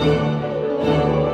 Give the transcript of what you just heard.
Música